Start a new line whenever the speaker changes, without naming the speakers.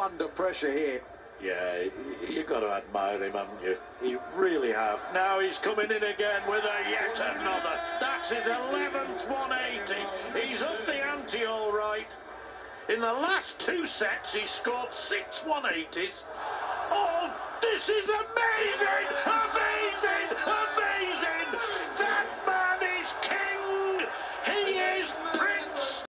under pressure here.
Yeah, you've got to admire him, haven't you? You really have. Now he's coming in again with a yet another. That's his 11th 180. He's up the ante all right. In the last two sets, he scored six 180s. Oh, this is amazing! Amazing! Amazing! That man is king! He is